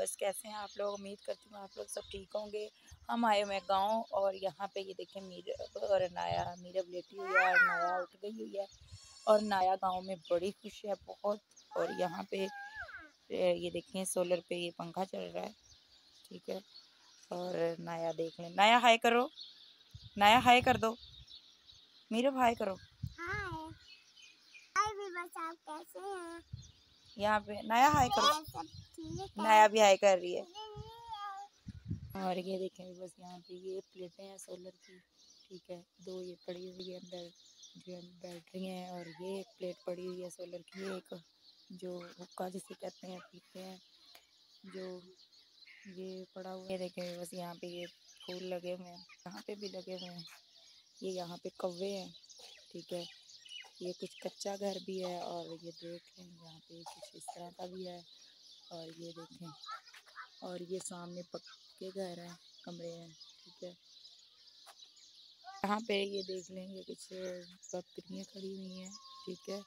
बस कैसे हैं आप लोग? उम्मीद करती हूँ आप लोग सब ठीक होंगे। हम आए हुए गाँव और यहाँ पे ये देखें मीर और नाया, मीरब लेटी हुई है और नाया उठ गई हुई है और नाया गाँव में बड़ी खुश है बहुत और यहाँ पे ये देखें सोलर पे ये पंखा चल रहा है, ठीक है? और नाया देख लें, नाया हाई करो, नाया हाई कर दो, मीरब हाई करो। यहाँ पे नया हाई करो नया भी हाई कर रही है। और ये देखें बस यहाँ पे ये प्लेटें हैं सोलर की ठीक है। दो ये पड़ी हुई है अंदर जो बैटरी हैं और ये एक प्लेट पड़ी हुई है सोलर की एक जो हुक्का जिसे कहते हैं पीते हैं जो ये पड़ा हुआ है। देखें बस यहाँ पे ये फूल लगे हुए हैं यहाँ पे भी लगे हुए हैं। ये यहाँ पे कौवे हैं ठीक है। ये कुछ कच्चा घर भी है और ये देखें यहाँ पे कुछ इस तरह का भी है और ये देखें और ये सामने पक्के घर हैं, कमरे हैं, ठीक है। यहाँ पे ये देख लेंगे कुछ बकरियाँ खड़ी हुई हैं, ठीक है।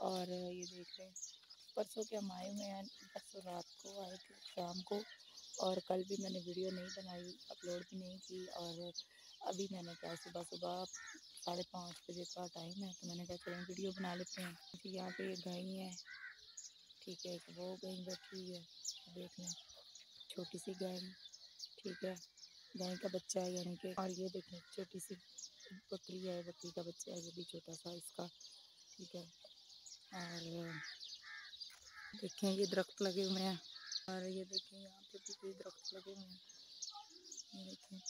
और ये देख लें, परसों के हम आए हुए हैं, परसों रात को आए थे, शाम को और कल भी मैंने वीडियो नहीं बनाई, अपलोड भी नहीं की और अभी मैंने कहा सुबह सुबह साढ़े पाँच बजे का टाइम है तो मैंने कहा चलो वीडियो बना लेते हैं। क्योंकि यहाँ पे गाय है ठीक है, वो गाय बैठी हुई है, देख लें। छोटी सी गाय, ठीक है। गाय का बच्चा है, यानी कि और ये देखें छोटी सी बकरी है, बकरी का बच्चा है, ये भी छोटा सा इसका, ठीक है। और देखें, ये दरख्त लगे हुए हैं। और ये देखें, यहाँ पे भी दरख्त लगे हुए हैं। ये देखें।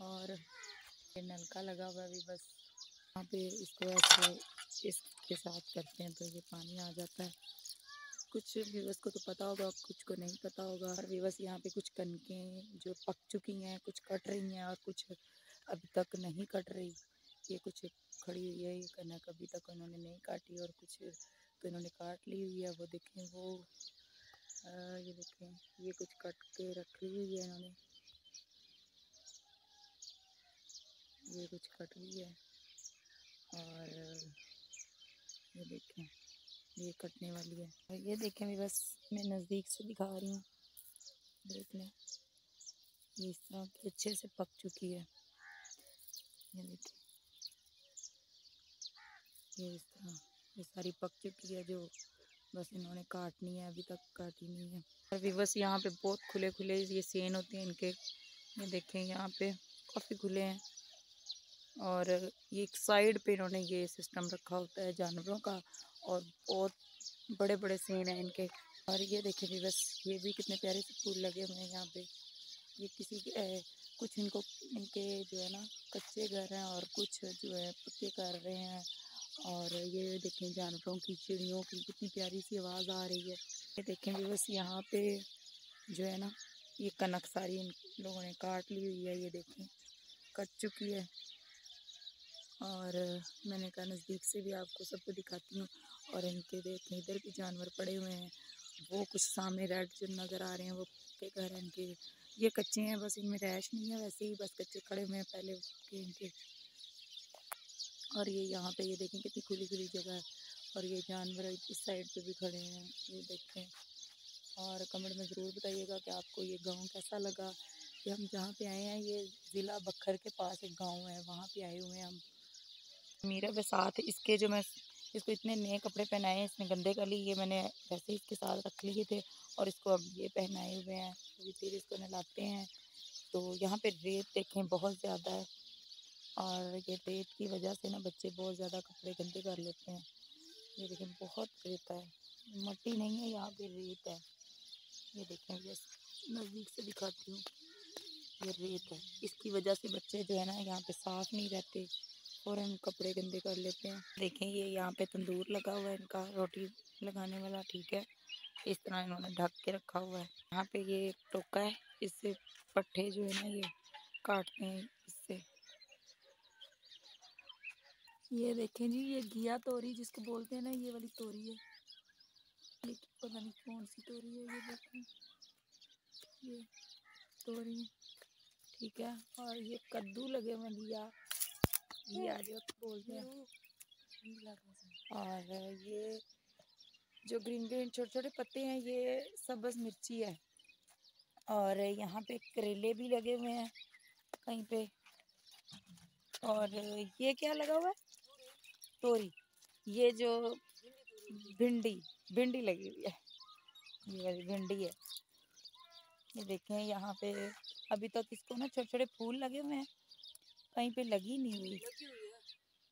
और ये नलका लगा हुआ अभी बस। यहाँ पे इसको ऐसे इसके साथ करते हैं तो ये पानी आ जाता है। कुछ व्यूवर्स को तो पता होगा कुछ को नहीं पता होगा। और व्यूवर्स यहाँ पे कुछ कनकें जो पक चुकी हैं कुछ कट रही हैं और कुछ अभी तक नहीं कट रही। ये कुछ खड़ी हुई है ये कनक अभी तक उन्होंने नहीं काटी और कुछ तो इन्होंने काट ली हुई है। वो देखें वो आ, ये देखें ये कुछ कट के रखी हुई है इन्होंने। ये कुछ कट गई है। और ये देखें, ये कटने वाली है। और ये देखें मैं बस मैं नज़दीक से दिखा रही हूँ। देख लें, ये इस तरह की अच्छे से पक चुकी है। ये देखें, ये इस तरह, ये सारी पक चुकी है जो बस इन्होंने काटनी है, अभी तक काटी नहीं है। अभी बस यहाँ पे बहुत खुले खुले ये सेन होते हैं इनके। ये देखें, यहाँ पे काफ़ी खुले हैं। और ये एक साइड पे इन्होंने ये सिस्टम रखा होता है जानवरों का और बहुत बड़े बड़े सीन हैं इनके। और ये देखें भी बस ये भी कितने प्यारे से फूल लगे हुए हैं यहाँ पे। ये किसी के ए, कुछ इनको इनके जो है ना कच्चे घर हैं और कुछ जो है पक्के कर रहे हैं। और ये देखें जानवरों की चिड़ियों की कितनी प्यारी सी आवाज़ आ रही है। ये देखें भी बस यहाँ पे जो है ना ये कनक सारी इन लोगों ने काट ली हुई है ये देखें। कट चुकी है। और मैंने कहा, नज़दीक से भी आपको सबको दिखाती हूँ और इनके देखें, इधर भी जानवर पड़े हुए हैं। वो कुछ सामने रेड जो नज़र आ रहे हैं, वो के घर हैं इनके। ये कच्चे हैं, बस इनमें रैश नहीं है, वैसे ही बस कच्चे खड़े हुए हैं पहले के इनके। और ये यहाँ पे, ये देखें कितनी खुली खुली जगह है। और ये जानवर इस साइड पे भी खड़े हैं, ये देखें। और कमेंट में ज़रूर बताइएगा कि आपको ये गाँव कैसा लगा कि हम जहाँ पे आए हैं, ये ज़िला बखर के पास एक गाँव है, वहाँ पे आए हुए हैं हम। मेरा साथ इसके जो मैं इसको इतने नए कपड़े पहनाए हैं इसने गंदे कर लिए मैंने वैसे इसके साथ रख लिए थे और इसको अब ये पहनाए हुए हैं अभी फिर इसको नहलाते हैं। तो यहाँ पे रेत देखें, बहुत ज़्यादा है और ये रेत की वजह से ना बच्चे बहुत ज़्यादा कपड़े गंदे कर लेते हैं। ये देखें, बहुत रेत है, मट्टी नहीं है, यहाँ पे रेत है। ये देखें, ये नज़दीक से दिखाती हूँ, ये रेत है। इसकी वजह से बच्चे जो है ना यहाँ पे साफ़ नहीं रहते। और हम कपड़े गंदे कर लेते हैं। देखें, ये यहाँ पे तंदूर लगा हुआ है इनका, रोटी लगाने वाला, ठीक है। इस तरह इन्होंने ढक के रखा हुआ है। यहाँ पे ये टोका है, इससे पट्टे जो है ना ये काटते हैं इससे। ये देखें जी, ये घिया तोरी जिसको बोलते हैं ना, ये वाली तोरी है। ये पता नहीं कौन सी तोरी है ये देखें। ये तोरी, ठीक है। और ये कद्दू लगे हुए घिया। ये आ जाओ और ये जो ग्रीन ग्रीन छोटे छोटे पत्ते हैं ये सब बस मिर्ची है। और यहाँ पे करेले भी लगे हुए हैं कहीं पे। और ये क्या लगा हुआ है? तोरी। ये जो भिंडी भिंडी लगी हुई है। ये वाली भिंडी है। ये देखें यहाँ पे अभी तक तो इसको ना छोटे छोटे फूल लगे हुए हैं। कहीं पे लगी नहीं हुई।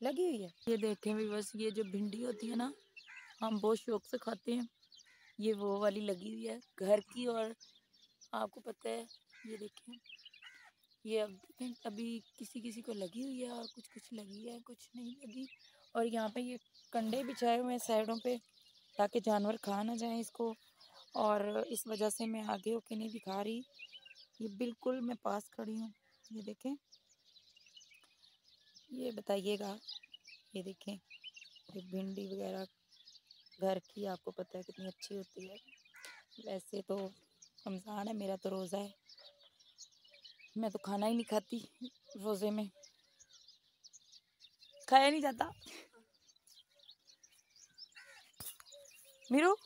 लगी हुई है। ये देखें भी बस ये जो भिंडी होती है ना हम बहुत शौक से खाते हैं। ये वो वाली लगी हुई है घर की और आपको पता है ये देखें। ये अब देखें अभी किसी किसी को लगी हुई है और कुछ कुछ लगी है कुछ नहीं लगी। और यहाँ पे ये कंडे बिछाए हुए हैं साइडों पे ताकि जानवर खा ना जाए इसको। और इस वजह से मैं आगे होके नहीं दिखा रही। ये बिल्कुल मैं पास खड़ी हूँ ये देखें। ये बताइएगा, ये देखें, ये भिंडी वगैरह घर की आपको पता है कितनी अच्छी होती है। वैसे तो रमज़ान है, मेरा तो रोज़ा है। मैं तो खाना ही नहीं खाती रोज़े में। खाया नहीं जाता। मीरू?